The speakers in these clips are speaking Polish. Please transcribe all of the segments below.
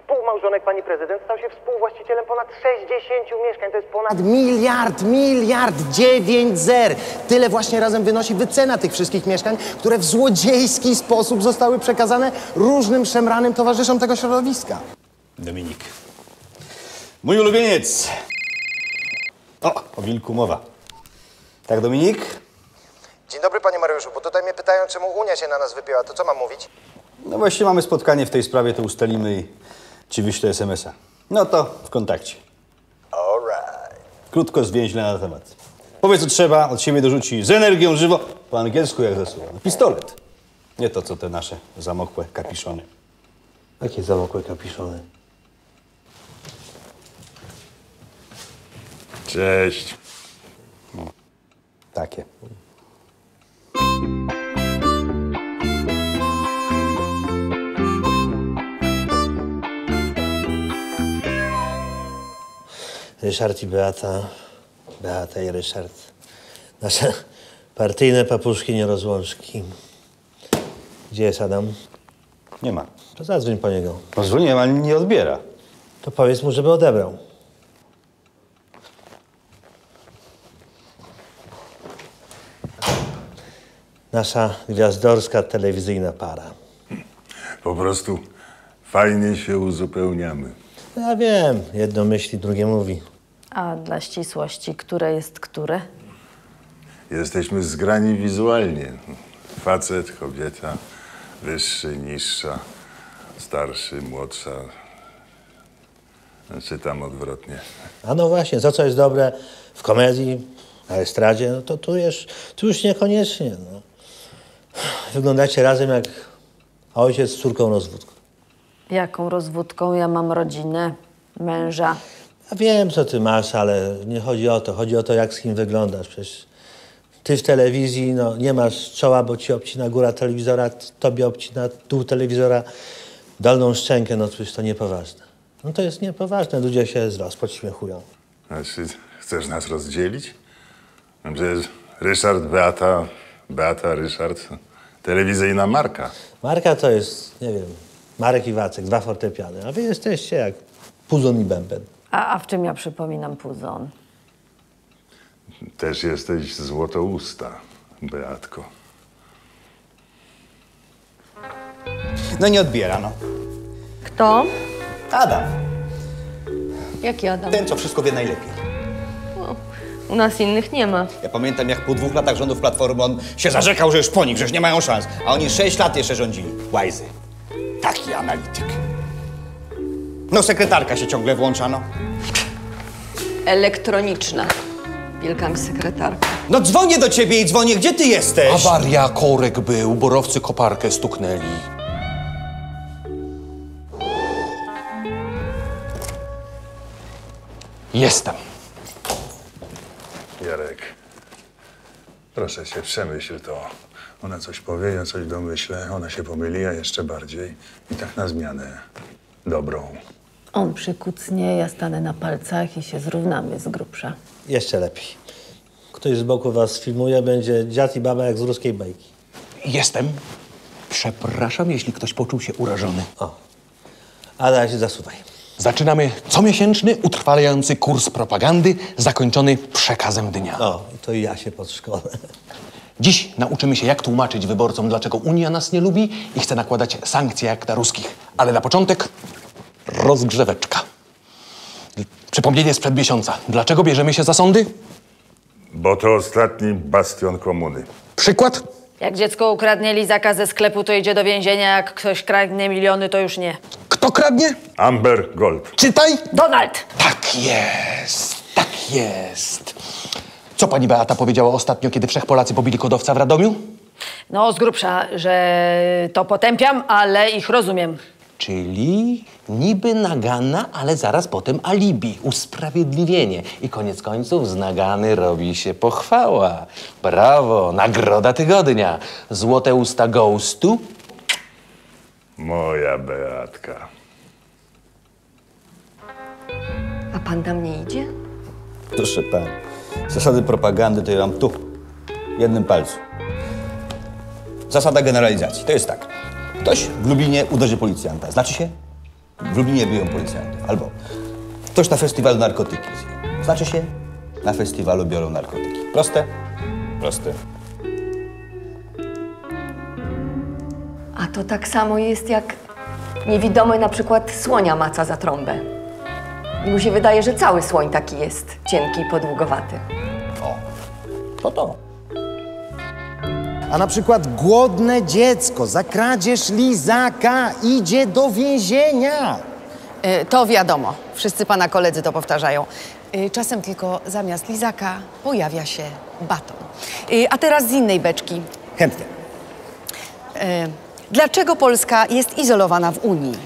Współmałżonek pani prezydent stał się współwłaścicielem ponad 60 mieszkań. To jest ponad miliard, miliard, dziewięć zer. Tyle właśnie razem wynosi wycena tych wszystkich mieszkań, które w złodziejski sposób zostały przekazane różnym szemranym towarzyszom tego środowiska. Dominik. Mój ulubieniec. O, o wilku mowa. Tak, Dominik? Dzień dobry panie Mariuszu, bo tutaj mnie pytają, czemu Unia się na nas wypięła. To co mam mówić? No właśnie mamy spotkanie w tej sprawie, to ustalimy i ci wyślę SMS-a. No to w kontakcie. Alright. Krótko, zwięźle na temat. Powiedz, co trzeba, od siebie dorzuci z energią żywo. Po angielsku jak zasługa. No, pistolet. Nie to, co te nasze zamokłe kapiszony. Jakie zamokłe kapiszony? Cześć. Takie. Ryszard i Beata. Beata i Ryszard. Nasze partyjne papuszki nierozłączki. Gdzie jest Adam? Nie ma. To zadzwoń po niego. Pozwoliłem, ale nie odbiera. To powiedz mu, żeby odebrał. Nasza gwiazdorska telewizyjna para. Po prostu fajnie się uzupełniamy. Ja wiem, jedno myśli, drugie mówi. A dla ścisłości, które jest które? Jesteśmy zgrani wizualnie. Facet, kobieta, wyższy, niższa, starszy, młodsza. Czytam odwrotnie. A no właśnie, to co jest dobre w komedii, na estradzie, no to tu już, tu już niekoniecznie. No. Wyglądacie razem jak ojciec z córką rozwódką. Jaką rozwódką? Ja mam rodzinę, męża. Ja wiem, co ty masz, ale nie chodzi o to. Chodzi o to, jak z kim wyglądasz. Przecież ty w telewizji no, nie masz czoła, bo ci obcina góra telewizora, tobie obcina dół telewizora, dolną szczękę, no przecież to niepoważne. No to jest niepoważne, ludzie się z was podśmiechują. Znaczy, chcesz nas rozdzielić? No Przecież Ryszard, Beata, Beata, Ryszard, telewizyjna marka. Marka to jest, nie wiem, Marek i Wacek, dwa fortepiany, a wy jesteście jak puzon i bęben. A, a w czym ja przypominam puzon? Też jesteś złotousta, Beatko. No nie odbiera, no. Kto? Adam. Jaki Adam? Ten, co wszystko wie najlepiej. U nas innych nie ma. Ja pamiętam, jak po dwóch latach rządów Platformy on się zarzekał, że już po nich, że już nie mają szans. A oni sześć lat jeszcze rządzili. Łajzy. Taki analityk. No, sekretarka się ciągle włącza, no. Elektroniczna. Wielka mi sekretarka. No dzwonię do ciebie i dzwonię, gdzie ty jesteś? Awaria, korek był, borowcy koparkę stuknęli. Jestem. Jarek, proszę się, przemyśl to. Ona coś powie, ja coś domyślę, ona się pomyli, a jeszcze bardziej. I tak na zmianę. Dobrą. On przykucnie, ja stanę na palcach i się zrównamy z grubsza. Jeszcze lepiej. Ktoś z boku was filmuje, będzie dziad i baba jak z ruskiej bajki. Jestem. Przepraszam, jeśli ktoś poczuł się urażony. O. Adaś, zasuwaj. Zaczynamy comiesięczny, utrwalający kurs propagandy, zakończony przekazem dnia. O, to i ja się podszkolę. Dziś nauczymy się, jak tłumaczyć wyborcom, dlaczego Unia nas nie lubi i chce nakładać sankcje jak na ruskich. Ale na początek rozgrzeweczka. Przypomnienie sprzed miesiąca. Dlaczego bierzemy się za sądy? Bo to ostatni bastion komuny. Przykład? Jak dziecko ukradnie lizaka ze sklepu, to idzie do więzienia, jak ktoś kradnie miliony, to już nie. Kto kradnie? Amber Gold. Czytaj! Donald! Tak jest, tak jest. Co pani Beata powiedziała ostatnio, kiedy wszechpolacy pobili kodowca w Radomiu? No, z grubsza, że to potępiam, ale ich rozumiem. Czyli niby nagana, ale zaraz potem alibi, usprawiedliwienie. I koniec końców z nagany robi się pochwała. Brawo, nagroda tygodnia. Złote usta ghostu. Moja Beatka. A pan tam nie idzie? Proszę pani, zasady propagandy to ja mam tu, w jednym palcu. Zasada generalizacji. To jest tak. Ktoś w Lublinie uderzy policjanta. Znaczy się? W Lublinie biją policjantów. Albo ktoś na festiwalu narkotyki zje. Znaczy się? Na festiwalu biorą narkotyki. Proste? Proste. A to tak samo jest jak niewidomy na przykład słonia maca za trąbę. I mu się wydaje, że cały słoń taki jest, cienki i podługowaty. To to. A na przykład głodne dziecko za kradzież lizaka idzie do więzienia. Y, To wiadomo, wszyscy pana koledzy to powtarzają. Y, Czasem tylko zamiast lizaka pojawia się baton. Y, A teraz z innej beczki. Chętnie. Dlaczego Polska jest izolowana w Unii?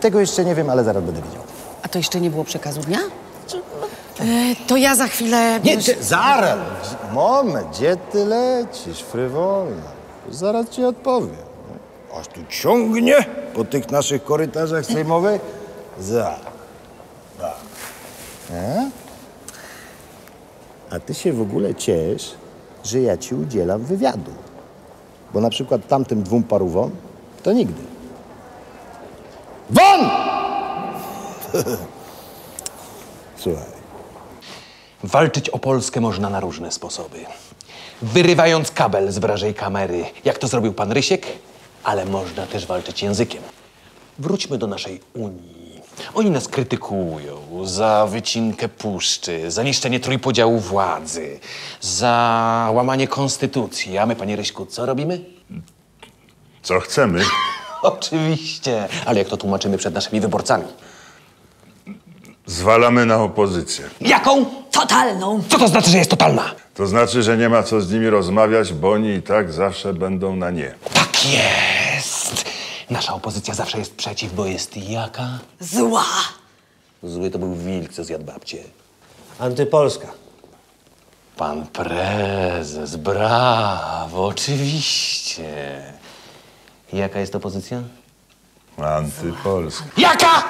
Tego jeszcze nie wiem, ale zaraz będę wiedział. A to jeszcze nie było przekazu dnia? Y, To ja za chwilę... Nie, ty, zaraz. Moment, gdzie ty lecisz, frywolna? Zaraz ci odpowiem. Aż tu ciągnie po tych naszych korytarzach sejmowych. Za. za. E? A ty się w ogóle ciesz, że ja ci udzielam wywiadu. Bo na przykład tamtym dwóm parówom to nigdy. Won! Słuchaj. Walczyć o Polskę można na różne sposoby. Wyrywając kabel z wrażej kamery, jak to zrobił pan Rysiek, ale można też walczyć językiem. Wróćmy do naszej Unii. Oni nas krytykują za wycinkę puszczy, za niszczenie trójpodziału władzy, za łamanie konstytucji. A my, panie Ryśku, co robimy? Co chcemy? Oczywiście. Ale jak to tłumaczymy przed naszymi wyborcami? Zwalamy na opozycję. Jaką? Totalną. Co to znaczy, że jest totalna? To znaczy, że nie ma co z nimi rozmawiać, bo oni i tak zawsze będą na nie. Tak jest. Nasza opozycja zawsze jest przeciw, bo jest jaka? Zła. Zły to był wilk, co zjadł babcię. Antypolska. Pan prezes, brawo, oczywiście. Jaka jest opozycja? Antypolska. Jaka?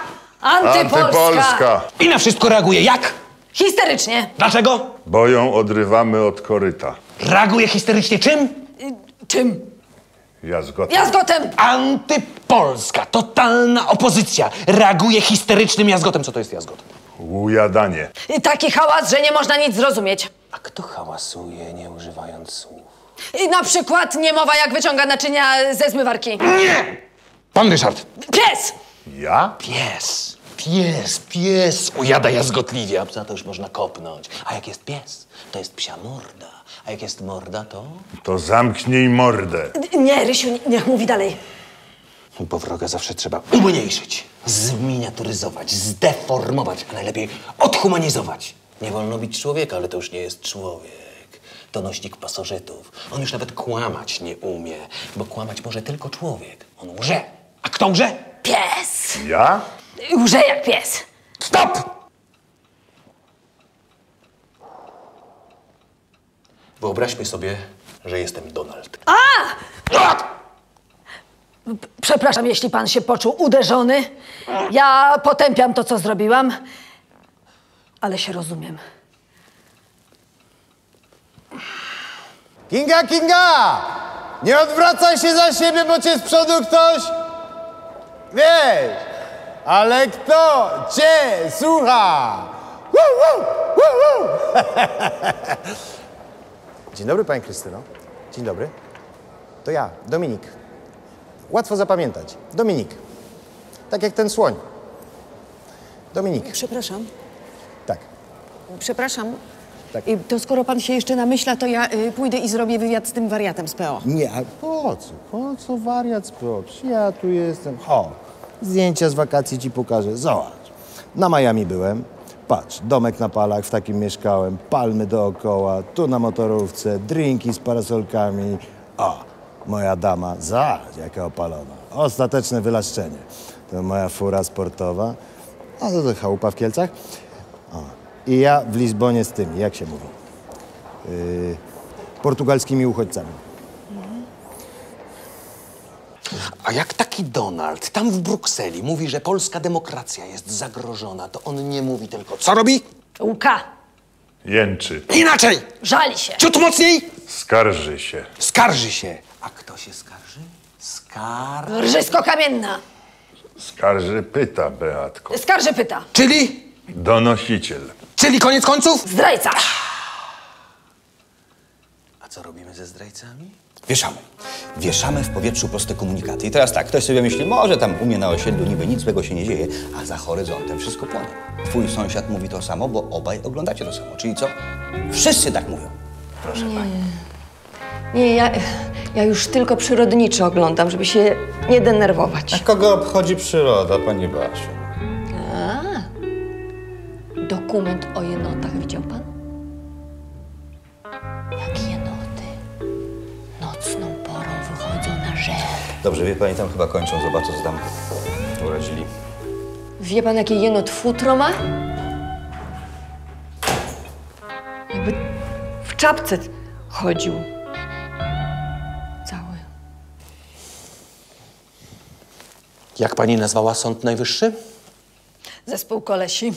Antypolska. Antypolska! I na wszystko reaguje jak? Histerycznie. Dlaczego? Bo ją odrywamy od koryta. Reaguje histerycznie czym? Czym? Jazgot. Jazgotem. Antypolska, totalna opozycja. Reaguje histerycznym jazgotem. Co to jest jazgot? Ujadanie. Y, Taki hałas, że nie można nic zrozumieć. A kto hałasuje, nie używając słów? I na przykład niemowa jak wyciąga naczynia ze zmywarki. Pan Ryszard. Pies! Ja? Pies, pies, pies ujada jazgotliwie, a za to już można kopnąć. A jak jest pies, to jest psia morda. A jak jest morda, to... To zamknij mordę. Nie, Rysiu, niech mówi dalej. Bo wroga zawsze trzeba umniejszyć, zminiaturyzować, zdeformować, a najlepiej odhumanizować. Nie wolno bić człowieka, ale to już nie jest człowiek. To nośnik pasożytów. On już nawet kłamać nie umie, bo kłamać może tylko człowiek. On łże. A kto łże? Pies! Ja? Łże jak pies. Stop! Wyobraźmy sobie, że jestem Donald. Przepraszam, jeśli pan się poczuł uderzony. Ja potępiam to, co zrobiłam, ale się rozumiem. Kinga, Kinga! Nie odwracaj się za siebie, bo cię z przodu ktoś... Wiesz, ale kto cię słucha? Woo, woo, woo, woo. Dzień dobry, Pani Krystyno. Dzień dobry. To ja, Dominik. Łatwo zapamiętać. Dominik. Tak jak ten słoń. Dominik. Przepraszam, Tak. przepraszam. Tak. To skoro pan się jeszcze namyśla, to ja y, pójdę i zrobię wywiad z tym wariatem z PO. Nie, a po co? Po co wariat spróbować? Ja tu jestem. O, zdjęcia z wakacji ci pokażę. Zobacz. Na Miami byłem. Patrz, domek na palach, w takim mieszkałem, palmy dookoła, tu na motorówce, drinki z parasolkami. O, moja dama, zobacz, jaka opalona. Ostateczne wylaszczenie. To moja fura sportowa. A to, to chałupa w Kielcach. O. I ja w Lizbonie z tymi, jak się mówi, yy, portugalskimi uchodźcami. A jak taki Donald tam w Brukseli mówi, że polska demokracja jest zagrożona, to on nie mówi tylko co robi? Łuka. Jęczy. Inaczej! Żali się. Ciut mocniej! Skarży się. Skarży się. A kto się skarży? Skar... Rżysko kamienna. Skarży pyta, Beatko. Skarży pyta. Czyli? Donosiciel. Czyli koniec końców? Zdrajca. A co robimy ze zdrajcami? Wieszamy. Wieszamy w powietrzu proste komunikaty. I teraz tak, ktoś sobie myśli, może tam u mnie na osiedlu niby nic złego się nie dzieje, a za horyzontem wszystko płonie. Twój sąsiad mówi to samo, bo obaj oglądacie to samo. Czyli co? Wszyscy tak mówią. Proszę pani. Nie, ja, ja już tylko przyrodniczy oglądam, żeby się nie denerwować. Kogo obchodzi przyroda, pani Basiu? Dokument o jenotach widział pan? Żer. Dobrze, wie pani, tam chyba kończą, zobaczę, co tam urodzili. Wie pan, jakie jenot futro ma? Jakby w czapce chodził. Cały. Jak pani nazwała Sąd Najwyższy? Zespół kolesi.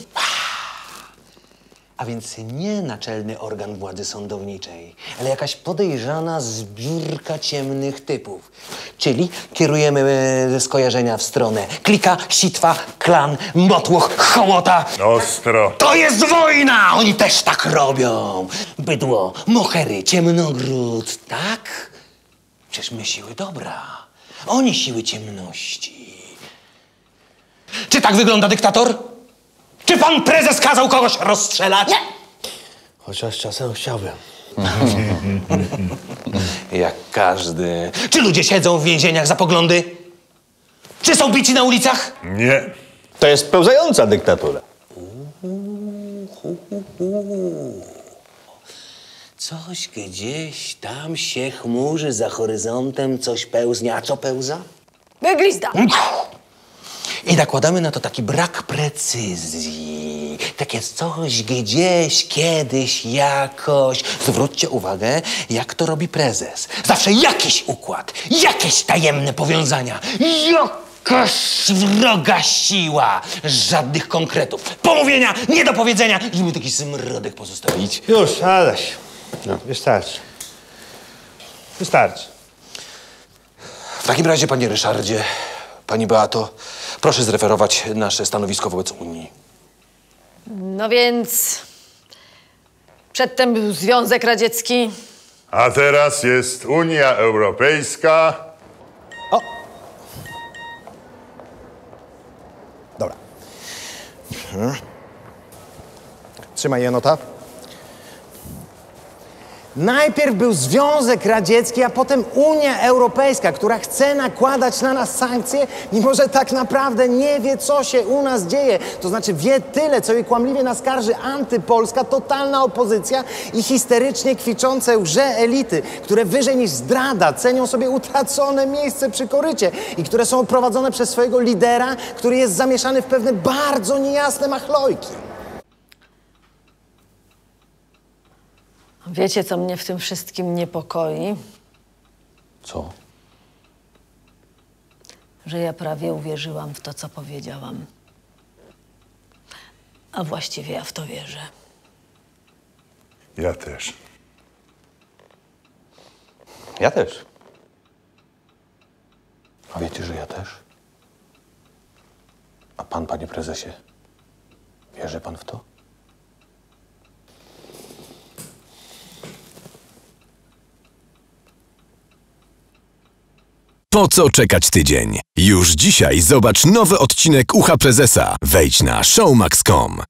A więc nie naczelny organ władzy sądowniczej, ale jakaś podejrzana zbiórka ciemnych typów. Czyli kierujemy e, ze skojarzenia w stronę klika, sitwa, klan, motłoch, hołota. Ostro. To jest wojna! Oni też tak robią. Bydło, mohery, ciemnogród, tak? Przecież my siły dobra. Oni siły ciemności. Czy tak wygląda dyktator? Czy pan prezes kazał kogoś rozstrzelać? Nie! Chociaż czasem chciałbym. Jak każdy. Czy ludzie siedzą w więzieniach za poglądy? Czy są bici na ulicach? Nie. To jest pełzająca dyktatura. Coś gdzieś tam się chmurzy za horyzontem, coś pełznie. A co pełza? Glizda. I nakładamy na to taki brak precyzji. Takie coś gdzieś, kiedyś, jakoś. Zwróćcie uwagę, jak to robi prezes. Zawsze jakiś układ, jakieś tajemne powiązania, jakaś wroga siła. Żadnych konkretów. Pomówienia, niedopowiedzenia, żeby taki smrodek pozostawić. Już, Adaś. No, wystarczy. Wystarczy. W takim razie, panie Ryszardzie, pani Beato, proszę zreferować nasze stanowisko wobec Unii. No więc... Przedtem był Związek Radziecki. A teraz jest Unia Europejska. Dobra. Trzymaj jenota. Najpierw był Związek Radziecki, a potem Unia Europejska, która chce nakładać na nas sankcje, mimo że tak naprawdę nie wie, co się u nas dzieje. To znaczy wie tyle, co jej kłamliwie naskarży antypolska, totalna opozycja i histerycznie kwiczące łże elity, które wyżej niż zdrada cenią sobie utracone miejsce przy korycie i które są prowadzone przez swojego lidera, który jest zamieszany w pewne bardzo niejasne machlojki. Wiecie, co mnie w tym wszystkim niepokoi? Co? Że ja prawie uwierzyłam w to, co powiedziałam. A właściwie ja w to wierzę. Ja też. Ja też. A wiecie, że ja też? A pan, panie prezesie, wierzy pan w to? Po co czekać tydzień? Już dzisiaj zobacz nowy odcinek Ucha Prezesa. Wejdź na showmax.com.